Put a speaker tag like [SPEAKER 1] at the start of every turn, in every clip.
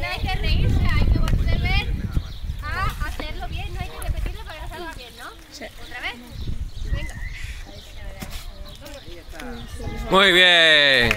[SPEAKER 1] No hay que reírse, hay que volver a hacerlo bien, no hay que repetirlo para que salga bien, ¿no?
[SPEAKER 2] Muy bien.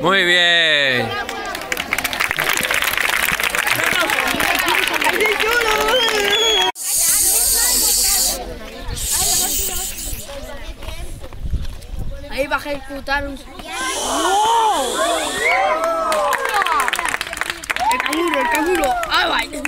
[SPEAKER 2] Muy bien.
[SPEAKER 3] Ahí va a ejecutar un... El canguro, el canguro. ¡Ah, vaya!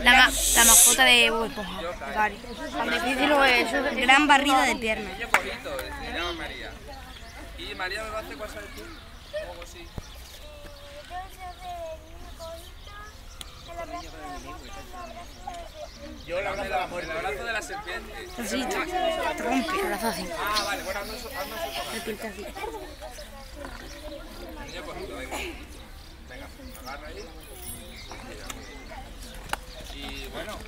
[SPEAKER 3] La, ma- la mascota de Bob Esponja, Gary. Tan difícil lo es, es gran barrida de piernas.
[SPEAKER 2] Llama María. Y María me va a hacer cuál sabes tú. O algo así. Yo el abrazo de la muerte. El abrazo de la serpiente.
[SPEAKER 3] Así, te rompe el brazo así.
[SPEAKER 2] Ah, vale, bueno, haznos haznos otro.
[SPEAKER 3] El pinta así.
[SPEAKER 2] Niño bonito, venga. Venga, agarra ahí. Y bueno,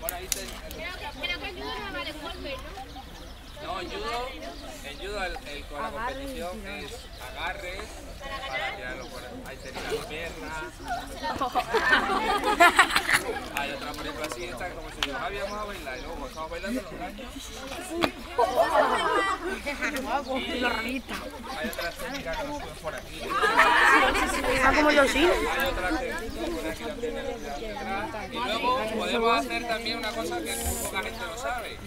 [SPEAKER 2] bueno ahí te...
[SPEAKER 1] Creo que ayuda no vale golpe, ¿no?
[SPEAKER 2] No, en el, el- con la competición es agarres para tirarlo por ahí tener las piernas. Hay otra, por ejemplo, así, esta como se dice, Javi, vamos a bailar y luego estamos bailando los engaños.
[SPEAKER 3] Y lo revista.
[SPEAKER 2] Hay otras técnicas que nos por aquí.
[SPEAKER 3] Ah, como yo sí.
[SPEAKER 2] Hay otras que por aquí atrás. Y luego podemos hacer también una cosa que poca gente lo sabe.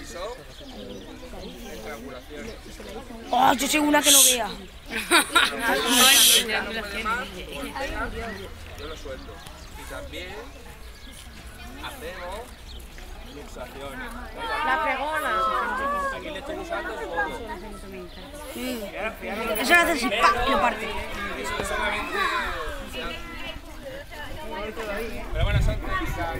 [SPEAKER 2] Y son.
[SPEAKER 3] Oh, yo soy una que no vea.
[SPEAKER 2] Yo lo suelto. Y también hacemos luxaciones.
[SPEAKER 3] La fregona.
[SPEAKER 2] Aquí le estoy usando el codo.
[SPEAKER 3] Eso lo hace así, pa, y lo parte.
[SPEAKER 2] Pero bueno, son técnicas.